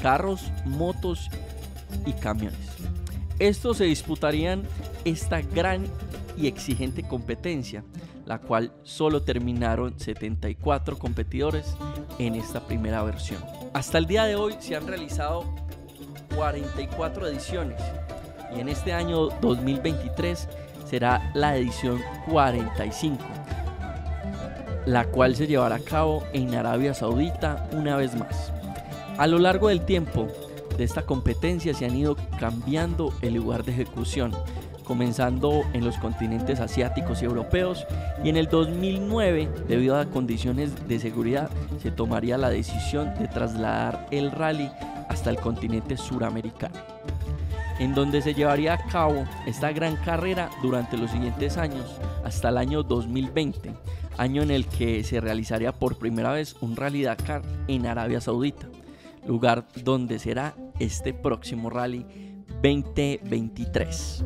carros, motos y camiones. Estos se disputarían esta gran y exigente competencia, la cual solo terminaron 74 competidores en esta primera versión. Hasta el día de hoy se han realizado 44 ediciones y en este año 2023 será la edición 45, la cual se llevará a cabo en Arabia Saudita una vez más. A lo largo del tiempo de esta competencia se han ido cambiando el lugar de ejecución, comenzando en los continentes asiáticos y europeos y en el 2009, debido a condiciones de seguridad, se tomaría la decisión de trasladar el rally hasta el continente suramericano, en donde se llevaría a cabo esta gran carrera durante los siguientes años hasta el año 2020, año en el que se realizaría por primera vez un rally Dakar en Arabia Saudita, lugar donde será este próximo rally 2023.